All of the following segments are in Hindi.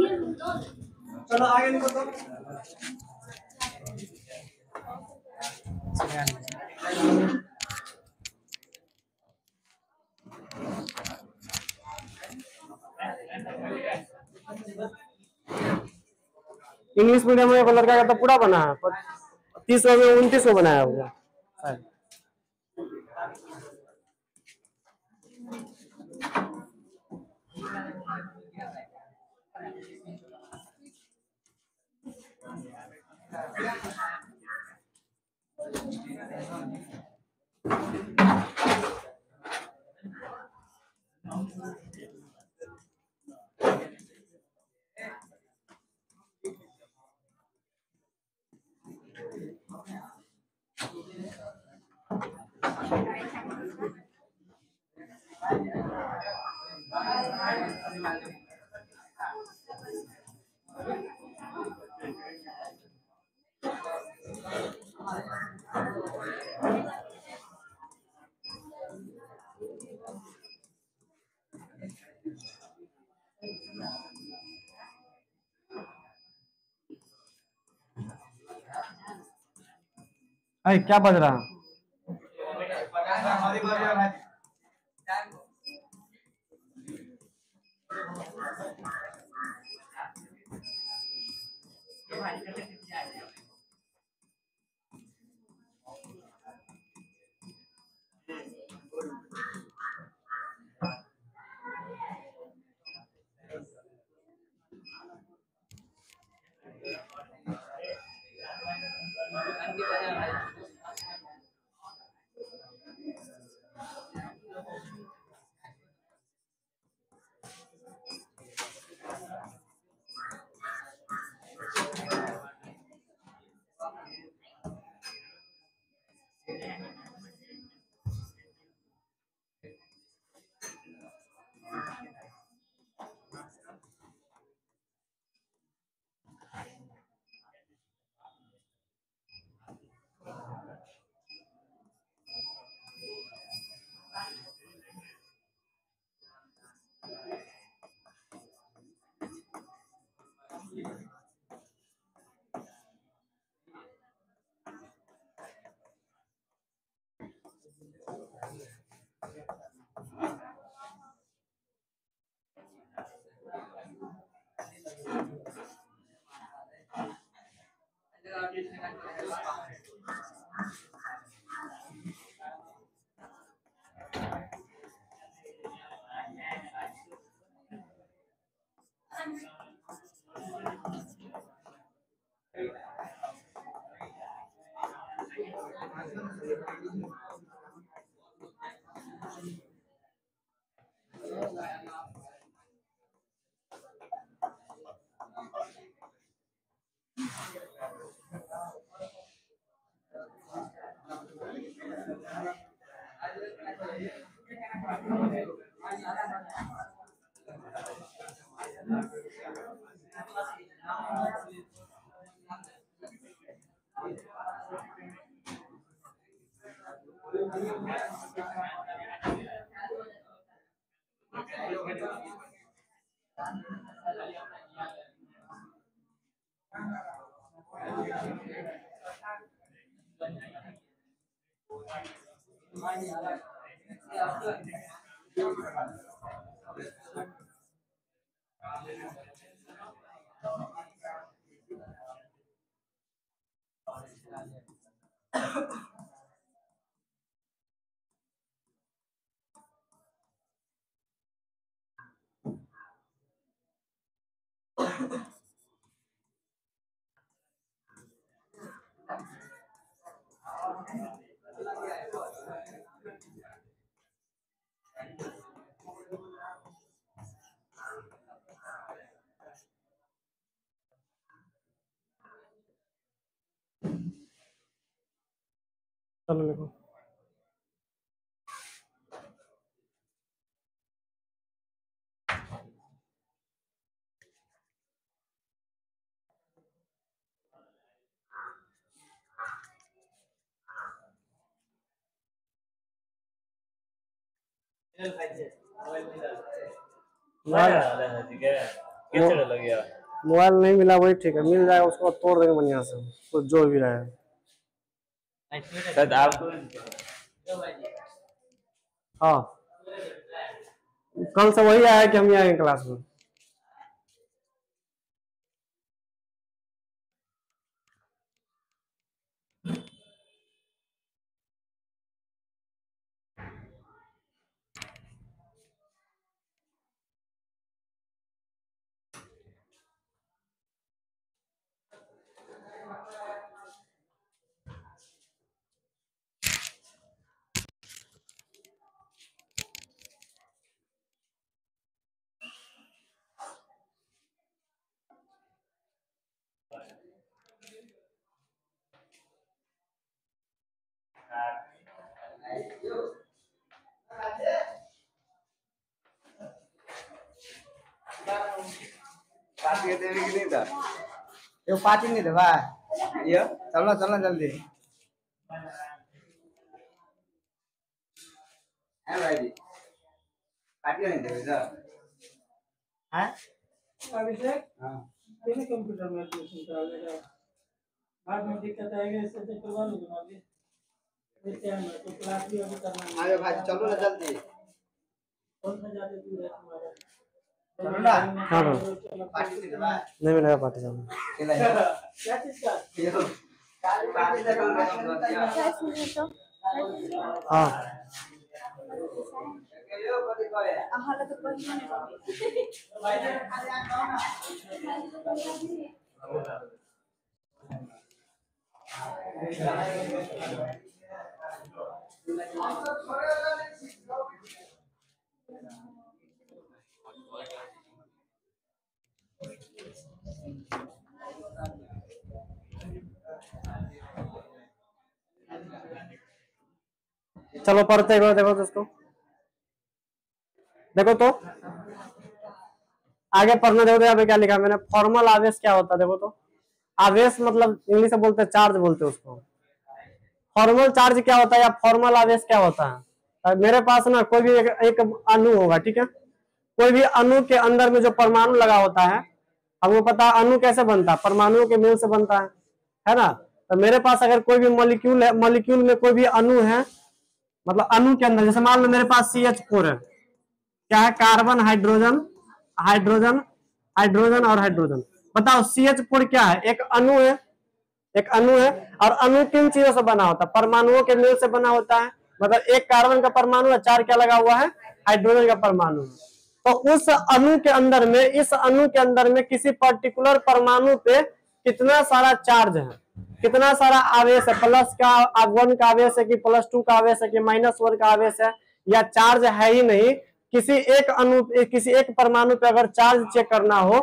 चलो आगे इंग्लिश मीडियम में लड़का का तो पूरा बना है तीस सौ में उनतीस सौ बनाया हुआ है अरे क्या बज रहा? है 这个女生感觉还是蛮。चलो देखो मोबाइल कैसे मोबाइल नहीं मिला, वही ठीक है। मिल जाएगा, उसको तोड़ देंगे बढ़िया से। कुछ जो भी रहे। हाँ। कल से वही आया कि हम आएँगे क्लास में? के देवे कि नहीं था। ये पार्टी नहीं था भाई। ये? चलना चलना जल्दी। है भाई जी पार्टी नहीं था हैं? अभिषेक? हाँ। तेरे कंप्यूटर में एप्लीकेशन करा लेगा बाद में दिक्कत आएगी इससे चेक करवा लूँगा अभी। इस टाइम तो क्लास भी अभी करना है। आगे भाई चलो ना जल्दी। कौन सा ज़्यादा दूर है? हाँ हाँ नहीं मिलेगा पार्टी सामने है क्या चीज़ का ये पार्टी का काम कर दिया हाँ यो कति करे चलो पढ़ते बार देखो तो उसको देखो तो आगे पढ़ने देखो तो यहाँ पे क्या लिखा है मैंने फॉर्मल आवेश क्या होता है देखो तो। आवेश मतलब इंग्लिश में बोलते हैं चार्ज बोलते हैं उसको। फॉर्मल चार्ज क्या होता है या फॉर्मल आवेश क्या होता है? मेरे पास ना कोई भी एक, एक अणु होगा ठीक है? कोई भी अणु के अंदर में जो परमाणु लगा होता है हमको पता है अणु कैसे बनता है? परमाणुओं के मेल से बनता है है ना? तो मेरे पास अगर कोई भी मॉलिक्यूल है मॉलिक्यूल में कोई भी अणु है मतलब अणु के अंदर, जैसे मान लो मेरे पास सी एच फोर है, क्या है? कार्बन हाइड्रोजन हाइड्रोजन हाइड्रोजन और हाइड्रोजन बताओ सी एच फोर क्या है? एक अणु है, एक अणु है, और अणु किन चीज़ों से बना होता है? परमाणुओं के मेल से बना होता है। मतलब एक कार्बन का परमाणु है, चार क्या लगा हुआ है? हाइड्रोजन का परमाणु तो उस अणु के अंदर में, इस अणु के अंदर में किसी पर्टिकुलर परमाणु पे कितना सारा चार्ज है? कितना सारा आवेश है? प्लस का वन का आवेश है कि प्लस टू का आवेश है कि माइनस वन का आवेश है? या चार्ज है ही नहीं? किसी एक अणु किसी एक परमाणु पे अगर चार्ज चेक करना हो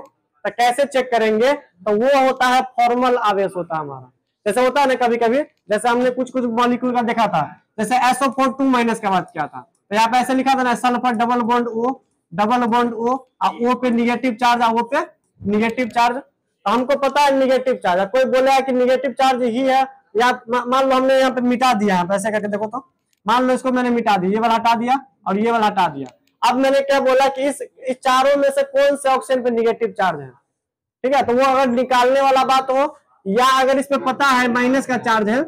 तो कैसे चेक करेंगे? तो वो होता है फॉर्मल आवेश होता है हमारा। जैसे होता है ना कभी कभी जैसे हमने कुछ कुछ मॉलिक्यूल का देखा था, जैसे एसओ फोर टू माइनस का बात किया था। तो यहाँ पे ऐसे लिखा था ना sulphur double bond O double bond O और ओ पे निगेटिव चार्ज और ओ पे निगेटिव चार्ज तो हमको पता है निगेटिव चार्ज कोई बोलेगा कि निगेटिव चार्ज ही है, या मान लो हमने यहाँ पे मिटा दिया है ऐसे करके देखो तो। मान लो इसको मैंने मिटा दिया, ये वाला हटा दिया और ये वाला हटा दिया। अब मैंने क्या बोला कि इस इस चारों में से कौन से ऑप्शन पे निगेटिव चार्ज है? ठीक है तो वो अगर निकालने वाला बात हो, या अगर इसमें पता है माइनस का चार्ज है,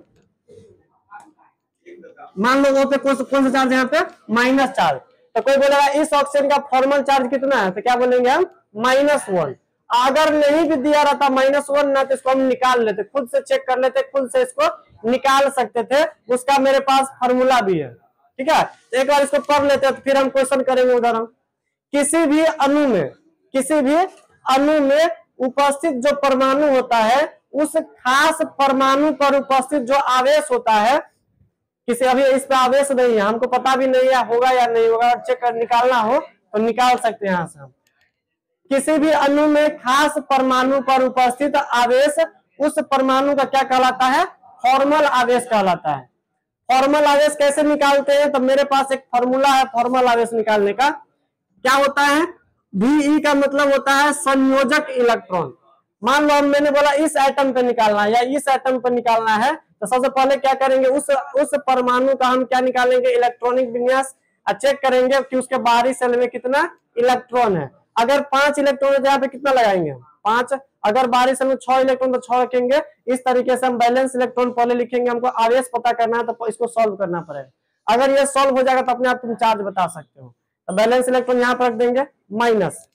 मान लो वो पे कौन कौन सा चार्ज है यहाँ पे? माइनस चार्ज तो कोई बोलेगा, इस ऑप्शन का फॉर्मल चार्ज कितना है? तो क्या बोलेंगे हम? माइनस वन अगर नहीं भी दिया रहता माइनस वन ना तो इसको हम निकाल लेते, खुद से चेक कर लेते, खुद से इसको निकाल सकते थे। उसका मेरे पास फॉर्मूला भी है, ठीक है? तो एक बार इसको पढ़ लेते हैं तो फिर हम क्वेश्चन करेंगे उदाहरण किसी भी अणु में, किसी भी अणु में उपस्थित जो परमाणु होता है, उस खास परमाणु पर उपस्थित जो आवेश होता है, किसी, अभी इस पे आवेश नहीं है, हमको पता भी नहीं है, होगा या नहीं होगा चेक कर, निकालना हो तो निकाल सकते हैं यहाँ से हम। किसी भी अणु में खास परमाणु पर उपस्थित आवेश, उस परमाणु का क्या कहलाता है? फॉर्मल आवेश कहलाता है। फॉर्मल आवेश कैसे निकालते हैं? तो मेरे पास एक फॉर्मूला है फॉर्मल आवेश निकालने का। क्या होता है? VE का मतलब होता है संयोजक इलेक्ट्रॉन मान लो, मैंने बोला इस एटम पे निकालना है या इस एटम पे निकालना है तो सबसे पहले क्या करेंगे? उस उस परमाणु का हम क्या निकालेंगे? इलेक्ट्रॉनिक विन्यास। चेक करेंगे कि उसके बाहरी सेल में कितना इलेक्ट्रॉन है। अगर पाँच इलेक्ट्रॉन है तो यहाँ पे कितना लगाएँगे पाँच। अगर बारिश में छह इलेक्ट्रॉन तो छह रखेंगे। इस तरीके से हम बैलेंस इलेक्ट्रॉन पहले लिखेंगे। हमको आवेश पता करना है तो इसको सॉल्व करना पड़ेगा। अगर ये सॉल्व हो जाएगा तो अपने आप तुम चार्ज बता सकते हो। तो बैलेंस इलेक्ट्रॉन यहाँ पर रख देंगे माइनस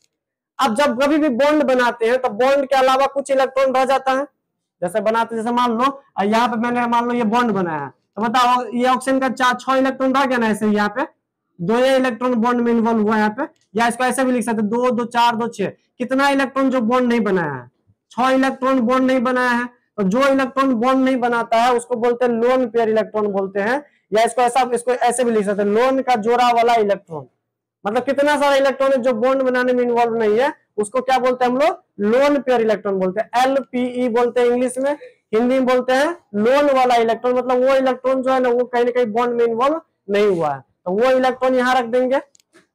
अब जब कभी भी बॉन्ड बनाते हैं तो बॉन्ड के अलावा कुछ इलेक्ट्रॉन रह जाता है। जैसे बनाते जैसे मान लो यहाँ पे मैंने मान लो ये बॉन्ड बनाया। है तो बताओ, ये ऑक्सीजन का चार, छह इलेक्ट्रॉन रह गया ना ऐसे यहाँ पे? दो ये इलेक्ट्रॉन बॉन्ड में इन्वॉल्व हुआ यहाँ पे। या इसको ऐसे भी लिख सकते दो दो, चार, दो, छह। कितना इलेक्ट्रॉन जो बॉन्ड नहीं बनाया है? छह इलेक्ट्रॉन बॉन्ड नहीं बनाया है। तो जो इलेक्ट्रॉन बॉन्ड नहीं बनाता है, उसको बोलते हैं लोन पेयर इलेक्ट्रॉन बोलते हैं। या इसको ऐसा, इसको ऐसे भी लिख सकते लोन का जोड़ा वाला इलेक्ट्रॉन मतलब कितना सारा इलेक्ट्रॉन है जो बॉन्ड बनाने में इन्वॉल्व नहीं है, उसको क्या बोलते हैं हम लोग? लोन पेयर इलेक्ट्रॉन बोलते हैं। एल पीई बोलते हैं इंग्लिश में। हिंदी में बोलते हैं लोन वाला इलेक्ट्रॉन मतलब वो इलेक्ट्रॉन जो है ना, वो कहीं ना कहीं बॉन्ड में इन्वॉल्व नहीं हुआ है। तो वो इलेक्ट्रॉन यहाँ रख देंगे।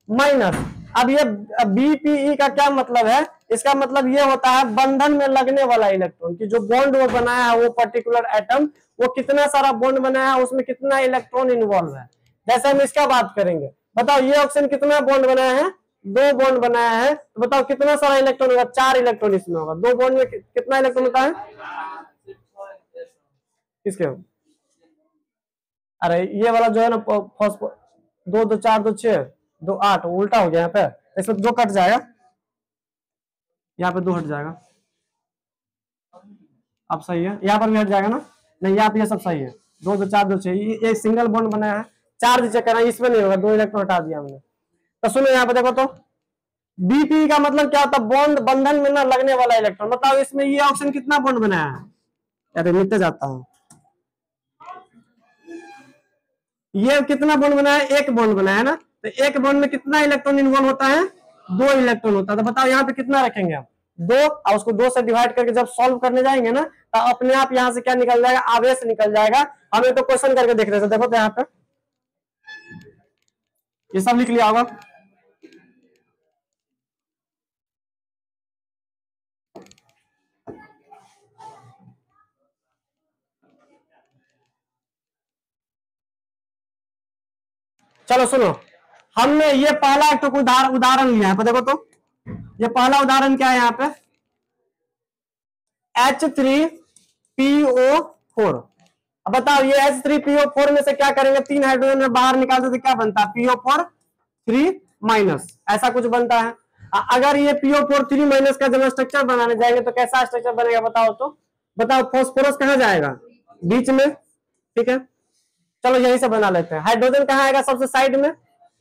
माइनस अब ये बीपीई का क्या मतलब है? इसका मतलब ये होता है बंधन में लगने वाला इलेक्ट्रॉन की जो बॉन्ड वो बनाया है, वो पर्टिकुलर एटम वो कितना सारा बॉन्ड बनाया है, उसमें कितना इलेक्ट्रॉन इन्वॉल्व है। जैसे हम इसका बात करेंगे। बताओ ये ऑक्सीजन कितना बॉन्ड बनाया है? दो बॉन्ड बनाया है। तो बताओ कितना सारा इलेक्ट्रॉन होगा? चार इलेक्ट्रॉन इसमें होगा। दो बॉन्ड में कितना इलेक्ट्रॉन होता है? किसके अरे ये वाला जो है ना, फॉस्फो, दो दो, चार, दो, छह। दो आठ उल्टा हो गया यहाँ पे। इसमें दो कट जाएगा। यहाँ पे दो हट जाएगा। अब सही है। यहाँ पर भी हट जाएगा ना? नहीं, यहाँ पे ये सब सही है। दो दो चार, दो छह ये सिंगल बॉन्ड बनाया है। चार्ज चेक करना इसमें नहीं होगा। दो इलेक्ट्रॉन हटा दिया हमने। तो सुनो यहाँ पे देखो तो। बीपी का मतलब क्या होता है? बॉन्ड बंधन में ना लगने वाला इलेक्ट्रॉन बताओ इसमें ये ऑप्शन कितना बॉन्ड बनाया है? अरे मिटते जाता हूँ। ये कितना बॉन्ड बनाया है? एक बॉन्ड बनाया है ना? तो एक बॉन्ड में कितना इलेक्ट्रॉन इन्वॉल्व होता है? दो इलेक्ट्रॉन होता है। तो बताओ यहाँ पे कितना रखेंगे आप दो और उसको दो से डिवाइड करके जब सॉल्व करने जाएँगे ना तो अपने आप यहाँ से क्या निकल जाएगा? आवेश निकल जाएगा। हमें तो क्वेश्चन करके देख रहे थे, देखो तो यहाँ पे। ये सब लिख लिया होगा। चलो सुनो। हमने ये पहला एक तो उदाहरण उदाहरण लिया है देखो तो ये पहला उदाहरण क्या है यहाँ पे? एच थ्री पीओ फोर अब बताओ, ये एच थ्री पीओ फोर में से क्या करेंगे? तीन हाइड्रोजन में बाहर निकालते तो क्या बनता? है पीओ फोर थ्री माइनस ऐसा कुछ बनता है। अगर ये पीओ फोर थ्री माइनस का जब स्ट्रक्चर बनाने जाएँगे तो कैसा स्ट्रक्चर बनेगा बताओ तो? बताओ फॉस्फोरस कहाँ जाएगा? बीच में, ठीक है? चलो यही से बना लेते हैं। हाइड्रोजन कहाँ आएगा सबसे साइड में?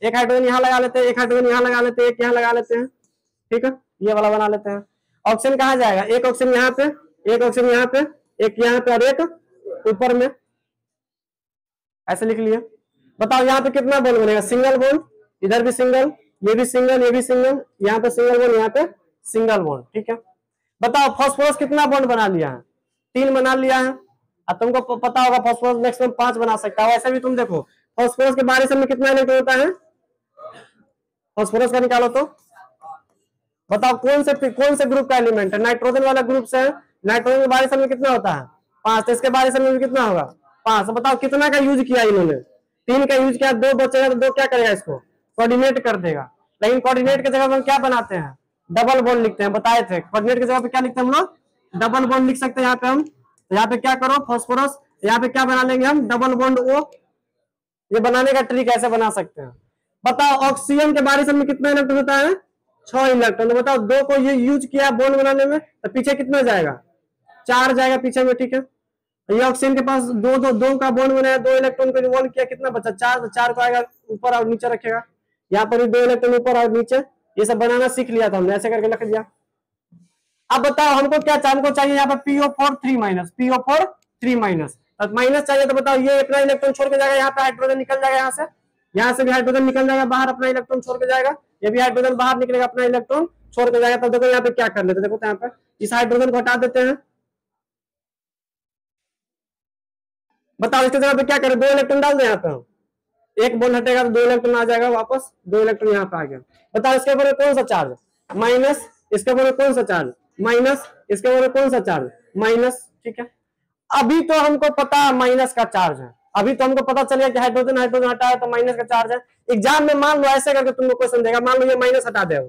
एक हाइड्रोजन यहाँ लगा लेते हैं, एक हाइड्रोजन यहाँ लगा लेते हैं, एक यहाँ लगा लेते हैं। ठीक है? ये वाला बना लेते हैं। ऑक्सीजन कहा जाएगा? एक ऑक्सीजन यहाँ पे, एक ऑक्सीजन यहाँ पे, एक यहाँ पे और एक ऊपर में। ऐसे लिख लिया। बताओ यहाँ पे कितना बॉन्ड बनेगा? सिंगल बॉन्ड इधर भी सिंगल, ये भी सिंगल, ये भी सिंगल, यहाँ पे सिंगल बॉन्ड यहाँ पे सिंगल बॉन्ड ठीक है? बताओ फॉस्फोरस कितना बॉन्ड बना लिया है? तीन बना लिया है। अब तुमको पता होगा फॉस्फोरस मैक्सिमम पाँच बना सकता है। वैसे भी तुम देखो फॉस्फोरस के बारे में कितना इलेक्ट्रॉन होता है? फॉस्फोरस का निकालो तो? बताओ, कौन से कौन से ग्रुप का एलिमेंट है? नाइट्रोजन वाला ग्रुप से नाइट्रोजन के बारिश में कितना होता है? पाँच तो इसके बारिश में कितना होगा? पाँच। तो बताओ, कितना का यूज़ किया इन्होंने? तीन का यूज़ किया, दो बचेगा तो दो क्या करेगा इसको? कोऑर्डिनेट कर देगा। लेकिन कोऑर्डिनेट की जगह हम क्या बनाते हैं? डबल बॉन्ड लिखते हैं। बताए थे। कोऑर्डिनेट की जगह पे क्या लिखते हैं हम लोग? डबल बॉन्ड लिख सकते हैं यहाँ पे हम। तो यहाँ पे क्या करो? फॉस्फोरस यहाँ पे क्या बना लेंगे हम? डबल बॉन्ड ओ ये बनाने का ट्रिक ऐसे बना सकते हैं। बताओ ऑक्सीजन के बारिश में कितना इलेक्ट्रॉन होता है? छह इलेक्ट्रॉन तो बताओ, दो को ये यूज़ किया बॉन्ड बनाने में तो पीछे कितना जाएगा? चार जाएगा पीछे में, ठीक है? तो ये ऑक्सीजन के पास दो दो दो का बॉन्ड बनाया, दो इलेक्ट्रॉन को इन्वॉल्व किया, कितना बचा? चार तो चार को आएगा, ऊपर और नीचे रखेगा। यहाँ पर भी दो इलेक्ट्रॉन ऊपर और नीचे। ये सब बनाना सीख लिया था हमने, ऐसे करके रख दिया। अब बताओ, हमको क्या हमको चाहिए यहाँ पर PO four three minus PO four three minus minus चाहिए तो बताओ, ये अपना इलेक्ट्रॉन छोड़ के जाएगा, यहाँ पे हाइड्रोजन निकल जाएगा यहाँ से। यहाँ से भी हाइड्रोजन निकल जाएगा, बाहर अपना इलेक्ट्रॉन छोड़ के जाएगा। ये भी हाइड्रोजन बाहर निकलेगा, अपना इलेक्ट्रॉन छोड़ के जाएगा। तब देखो यहाँ पे क्या कर लेते देखो यहाँ पे इस हाइड्रोजन को हटा देते हैं। बताओ, इसके जगह पे क्या करें? दो इलेक्ट्रॉन डाल दे यहाँ पे हम। एक बॉन्ड हटेगा तो दो इलेक्ट्रॉन आ जाएगा वापस। दो इलेक्ट्रॉन यहाँ पे आ गया। बताओ, इसके ऊपर कौन सा चार्ज माइनस इसके ऊपर कौन सा चार्ज माइनस इसके ऊपर कौन सा चार्ज माइनस ठीक है। अभी तो हमको पता माइनस का चार्ज है। अभी तो हमको पता चल गया कि हाइड्रोजन हाइड्रोजन हटा है तो माइनस का चार्ज है। एग्ज़ाम में मान लो ऐसे करके तुमको क्वेश्चन देगा मान लो ये माइनस हटा दे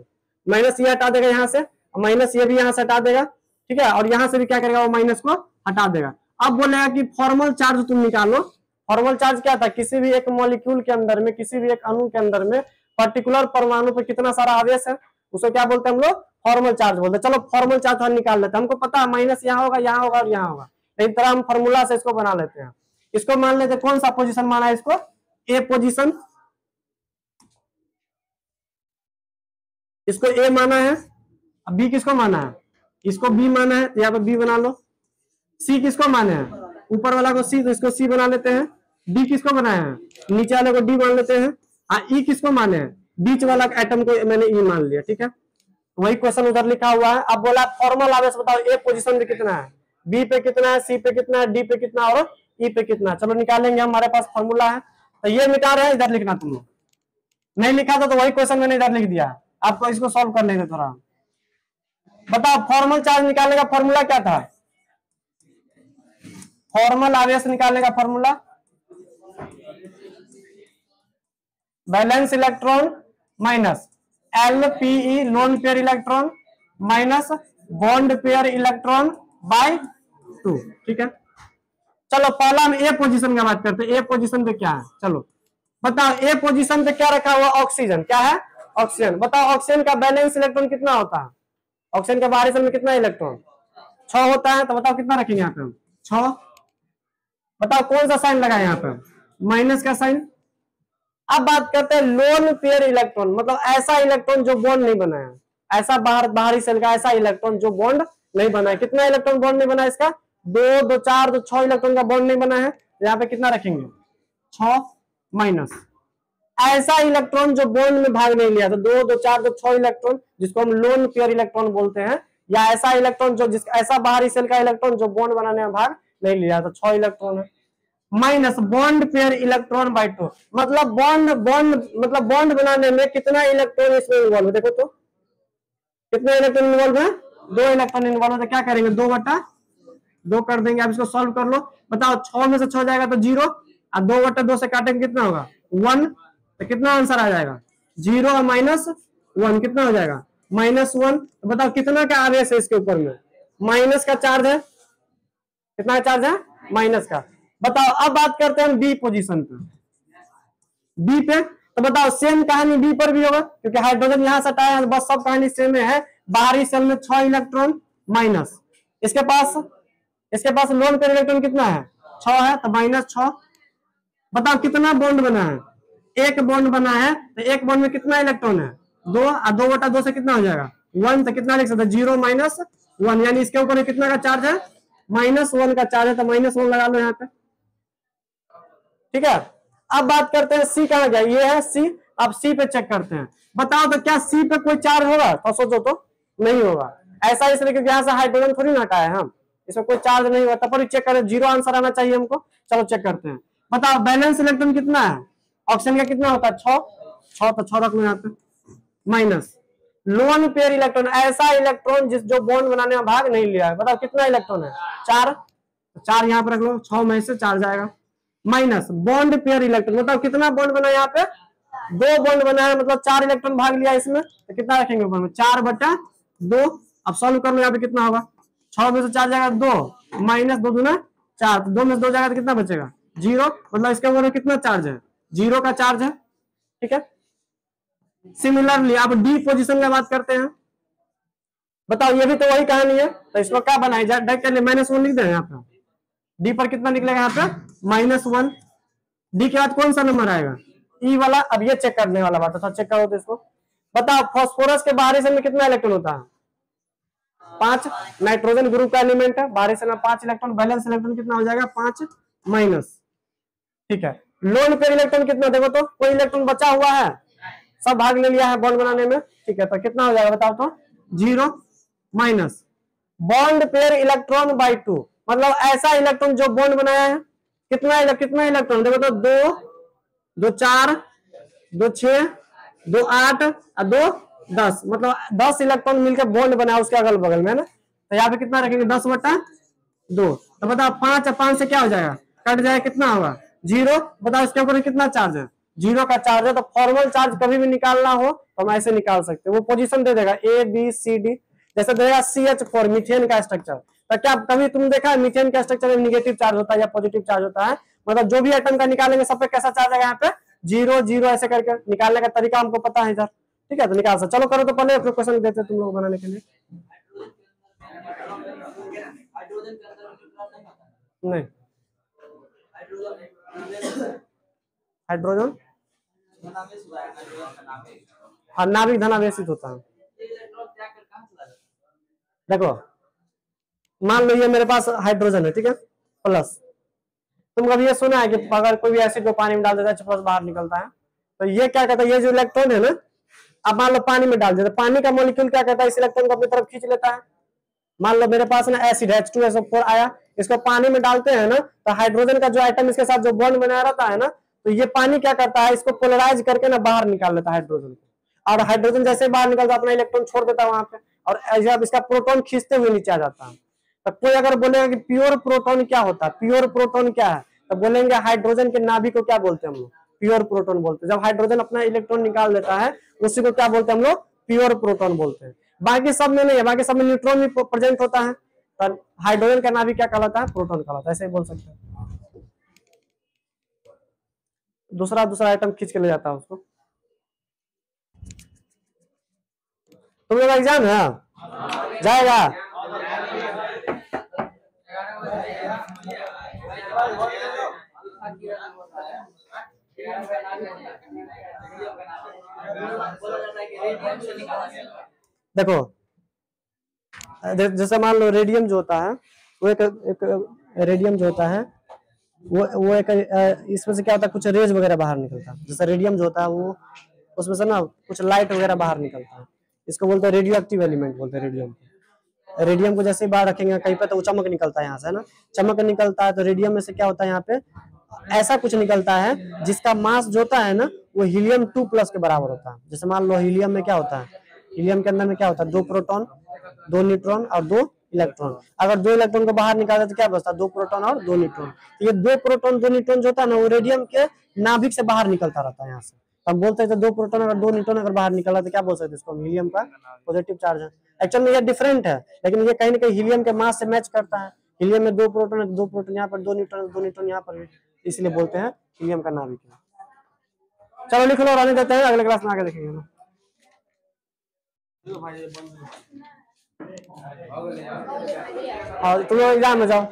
माइनस ये हटा देगा यहाँ से माइनस ये भी यहाँ से हटा देगा, ठीक है? और यहाँ से भी क्या करेगा, वो माइनस को हटा देगा। अब बोलेगा कि फॉर्मल चार्ज तुम निकालो। फॉर्मल चार्ज क्या था? किसी भी एक मॉलिक्यूल के अंदर में, किसी भी एक अणु के अंदर में पर्टिकुलर परमाणु पे कितना सारा आवेश है उसको क्या बोलते हैं हम लोग? फॉर्मल चार्ज बोलते हैं। चलो फॉर्मल चार्ज हम निकाल लेते हैं। हमको पता है माइनस यहाँ होगा यहाँ होगा और यहाँ होगा। इस तरह हम फॉर्मूला से इसको बना लेते हैं। इसको मान लेते कौन सा पोजीशन माना है इसको? ए पोजीशन इसको ए माना है। अब बी किसको माना है? इसको बी माना है तो यहाँ पे बी बना लो। सी किसको माने हैं? ऊपर वाला को सी तो इसको सी बना लेते हैं। डी किसको बनाया है? नीचे वाले को डी मान लेते हैं। हाँ ई किसको माने हैं? बीच वाला एटम को मैंने ई मान लिया, ठीक है? वही क्वेश्चन उधर लिखा हुआ है। अब बोला फॉर्मल आवेश बताओ ए पोजीशन पे कितना है? बी पे कितना है? सी पे कितना है? डी पे कितना और ई पे कितना चलो निकालेंगे, हमारे पास फॉर्मूला है। तो ये मिटा रहे हैं, इधर लिखना तुम लोग। नहीं लिखा था तो वही क्वेश्चन मैंने इधर लिख दिया। आपको इसको सॉल्व कर लेंगे थोड़ा। बताओ फॉर्मल चार्ज निकालने का फॉर्मूला क्या था? फॉर्मल आवेश निकालने का formula balance electron minus L P E lone pair electron minus bond pair electron by two ठीक है? चलो पहला हम ए पोजीशन की बात करते हैं। ए पोजीशन पे क्या है? चलो, बताओ ए पोजीशन पे क्या रखा हुआ? ऑक्सीजन क्या है? ऑक्सीजन बताओ ऑक्सीजन का बैलेंस इलेक्ट्रॉन कितना होता है? ऑक्सीजन के बाहरी में कितना इलेक्ट्रॉन छ होता है तो बताओ कितना रखेंगे यहाँ पे हम? छ बताओ, कौन सा साइन लगा यहाँ पे माइनस का साइन अब बात करते हैं लोन पेयर इलेक्ट्रॉन मतलब ऐसा इलेक्ट्रॉन जो बॉन्ड नहीं बनाया। ऐसा बाहर, बाहरी सेल का ऐसा इलेक्ट्रॉन जो बॉन्ड नहीं बना है कितना इलेक्ट्रॉन बॉन्ड नहीं बना इसका? दो दो, चार, दो, छह इलेक्ट्रॉन का बॉन्ड नहीं बना है। यहाँ पे कितना रखेंगे? छ माइनस ऐसा इलेक्ट्रॉन जो बॉन्ड में भाग नहीं लिया तो दो दो, चार, दो, छह इलेक्ट्रॉन जिसको हम लोन पेयर इलेक्ट्रॉन बोलते हैं, या ऐसा इलेक्ट्रॉन जो जिस, ऐसा बाहरी सेल का इलेक्ट्रॉन जो बॉन्ड बनाने में भाग नहीं लिया तो छह इलेक्ट्रॉन है। Minus bond pair electron by two मतलब बॉन्ड बॉन्ड मतलब बॉन्ड बनाने में कितना इलेक्ट्रॉन इसमें इन्वॉल्व है? देखो तो। कितना इलेक्ट्रॉन इन्वॉल्व है? दो इलेक्ट्रॉन इन्वॉल्व है तो क्या करेंगे? दो बटा दो कर देंगे, आप इसको सॉल्व कर लो। बताओ, छह में से छह जाएगा तो ज़ीरो, और दो बटा दो से काटेंगे कितना होगा? वन। तो कितना आंसर आ जाएगा? ज़ीरो और माइनस वन कितना हो जाएगा? Minus one. तो बताओ, कितना का आवेश है इसके ऊपर में? माइनस का चार्ज है? कितना का चार्ज है? माइनस का। बताओ, अब बात करते हैं बी पोजीशन पे। बी पे तो बताओ सेम कहानी बी पर भी होगा, क्योंकि हाइड्रोजन यहाँ से हटाया बस सब कहानी सेम है। बाहरी सेल में छह इलेक्ट्रॉन माइनस इसके पास इसके पास लोन पेयर इलेक्ट्रॉन कितना है? छ है तो माइनस छ बताओ, कितना बॉन्ड बना है? एक बॉन्ड बना है तो एक बॉन्ड में कितना इलेक्ट्रॉन है? दो, और दो बटा दो से कितना हो जाएगा? वन तो कितना लिख सकते ज़ीरो माइनस वन यानी इसके ऊपर कितना का चार्ज है? माइनस वन का चार्ज है तो माइनस वन लगा लो यहाँ पे। ठीक है? अब बात करते हैं सी कहा गया? ये है सी अब सी पे चेक करते हैं। बताओ तो क्या सी पे कोई चार्ज होगा? तो सोचो तो नहीं होगा। ऐसा इसलिए क्योंकि यहाँ से हाइड्रोजन थोड़ी ना हटाया है हम। इसमें कोई चार्ज नहीं हुआ, तब पर चेक करें ज़ीरो आंसर आना चाहिए हमको। चलो चेक करते हैं। बताओ बैलेंस इलेक्ट्रॉन कितना है? ऑक्सीजन का कितना होता है? छ। छ तो छ रख लो यहाँ पे। माइनस लोन पेयर इलेक्ट्रॉन ऐसा इलेक्ट्रॉन जिस जो बॉन्ड बनाने में भाग नहीं लिया है। बताओ, कितना इलेक्ट्रॉन है? चार। तो चार यहाँ पे रख लो छह में से चार जाएगा। माइनस बॉन्ड पेयर इलेक्ट्रॉन बताओ, कितना बॉन्ड बना यहाँ पे? दो बॉन्ड बना है मतलब चार इलेक्ट्रॉन भाग लिया इसमें। तो कितना रखेंगे ऊपर में चार बटा दो। अब सॉल्व कर लो यहाँ पे कितना होगा। छह में से चार जाएगा दो, माइनस दो दूना चार तो दो में से दो जाएगा तो कितना बचेगा? ज़ीरो मतलब इसके ऊपर कितना चार्ज है? ज़ीरो का चार्ज है, ठीक है? सिमिलरली आप डी पोजिशन की बात करते हैं। बताओ, ये भी तो वही कहानी है तो इसको क्या बनाया जाए? डायरेक्ट माइनस वन लिख दें यहाँ पे। डी पर कितना निकलेगा यहाँ पे? माइनस वन डी के बाद कौन सा नंबर आएगा? ई वाला, अब ये चेक करने वाला बात तो चेक करो तो इसको। बताओ फॉस्फोरस के बाहरी सेल में कितना इलेक्ट्रॉन होता है? पाँच नाइट्रोजन ग्रुप का एलिमेंट है। बाहरी सेल में पाँच इलेक्ट्रॉन बैलेंस इलेक्ट्रॉन कितना हो जाएगा? पाँच माइनस। ठीक है। लोन पेयर इलेक्ट्रॉन कितना देखो तो कोई इलेक्ट्रॉन बचा हुआ है? सब भाग ले लिया है बॉन्ड बनाने में। ठीक है तो कितना हो जाएगा बताओ तो? Zero minus. Bond pair electron by two. मतलब ऐसा इलेक्ट्रॉन जो बॉन्ड बनाया है। कितना इले, कितना इलेक्ट्रॉन? देखो तो दो दो चार दो छ दो आठ और दो दस मतलब दस इलेक्ट्रॉन मिलकर बॉन्ड बनाया उसके अगल बगल में ना? तो यहाँ पे कितना रखेंगे? दस बटा दो। तो बताओ पाँच और पाँच से क्या हो जाएगा? कट जाएगा, कितना होगा? ज़ीरो। बताओ इसके ऊपर कितना चार्ज है? ज़ीरो का चार्ज है तो फॉर्मल चार्ज कभी भी निकालना हो तो हम ऐसे निकाल सकते हैं। वो पोजीशन दे देगा ए बी सी डी जैसे देगा सी एच फोर मिथेन का स्ट्रक्चर तो क्या कभी तुम देखा है मिथेन का स्ट्रक्चर में निगेटिव चार्ज होता है या पॉजिटिव चार्ज होता है? मतलब जो भी आइटम का निकालेंगे, सब पे कैसा चार्ज आएगा यहाँ पे? ज़ीरो ज़ीरो, ऐसे करके। निकालने का तरीका हमको पता है इधर। ठीक है तो निकाल सकते चलो करो तो पहले फिर क्वेश्चन देते तुम लोग बनाने के लिए। नहीं। हाइड्रोजन है, नाभिक धनावेशित होता है। देखो, मान लो ये मेरे पास हाइड्रोजन है, ठीक है? प्लस तुम कभी ये सुना है कि अगर कोई भी एसिड को पानी में डाल देता है प्लस बाहर निकलता है? तो ये क्या कहता है? ये जो इलेक्ट्रॉन है ना अब मान लो पानी में डाल देते पानी का मॉलिक्यूल क्या कहता है? इस इलेक्ट्रॉन को अपनी तरफ़ खींच लेता है। मान लो मेरे पास ना acid H two S O four आया, इसको पानी में डालते हैं ना तो हाइड्रोजन का जो आइटम इसके साथ जो बॉन्ड बनाया रहता है ना तो ये पानी क्या करता है? इसको पोलराइज करके ना बाहर निकाल लेता है हाइड्रोजन को। और हाइड्रोजन जैसे बाहर निकलता अपना इलेक्ट्रॉन छोड़ देता है वहाँ पे। और जब इसका प्रोटोन खींचते हुए नीचे आ जाता है। तो कोई अगर बोलेगा कि प्योर प्रोटोन क्या होता है? प्योर प्रोटोन क्या है? तो बोलेंगे हाइड्रोजन के नाभि को क्या बोलते हैं हम लोग? प्योर प्रोटोन बोलते हैं। जब हाइड्रोजन अपना इलेक्ट्रॉन निकाल देता है, उसी को क्या बोलते हैं हम लोग? प्योर प्रोटॉन बोलते हैं। बाकी सब में नहीं है, बाकी सब में न्यूट्रॉन भी प्रेजेंट होता है। तो हाइड्रोजन का नाभि क्या कहलाता है? प्रोटॉन कहलाता है। ऐसे ही बोल सकते हैं। दूसरा दूसरा आइटम खींच के ले जाता है उसको। तुम लोग एग्ज़ाम है? जाएगा। देखो जैसे मान लो रेडियम जो होता है वो एक, एक रेडियम जो होता है वो वो एक इसमें से क्या होता है कुछ रेज वगैरह बाहर निकलता है। जैसे रेडियम जो होता है वो उसमें से ना कुछ लाइट वगैरह बाहर निकलता है। इसको बोलते हैं रेडियो एक्टिव एलिमेंट बोलते हैं रेडियम को। रेडियम को जैसे ही बाहर रखेंगे कहीं पे तो वो चमक निकलता है यहाँ से है ना? चमक निकलता है तो रेडियम में से क्या होता है यहाँ पे? ऐसा कुछ निकलता है जिसका मास जो होता है ना, वो हीलियम टू प्लस के बराबर होता है। जैसे मान लो हीलियम में क्या होता है? हीलियम के अंदर में क्या होता है? दो प्रोटॉन, दो न्यूट्रॉन और दो इलेक्ट्रॉन। अगर दो इलेक्ट्रॉन को बाहर निकाले तो क्या बचता है दो प्रोटॉन और दो न्यूट्रॉन। तो ये दो प्रोटॉन, दो न्यूट्रॉन जो होता है ना, वो रेडियम के नाभिक से बाहर निकलता रहता है यहाँ से। तो हम बोलते हैं तो दो प्रोटॉन अगर दो न्यूट्रॉन अगर बाहर निकला तो क्या बोल सकते इसको? हीलियम का पॉजिटिव चार्ज है। एक्चुअल में ये डिफरेंट है, लेकिन ये कहीं ना कहीं हीलियम के मास से मैच करता है। हीलियम में दो प्रोटॉन दो प्रोटॉन यहाँ पर, दो न्यूट्रॉन दो न्यूट्रॉन यहाँ पर इसलिए बोलते हैं हीलियम का नाभिक है चलो लिख लो रहने देते हैं अगले क्लास में आगे देखेंगे ना। और तुम लोग एग्ज़ाम में जाओ।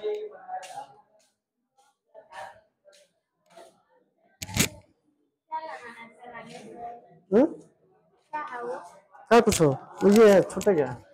हम्म? क्या कुछ हो? ये छोटे क्या? है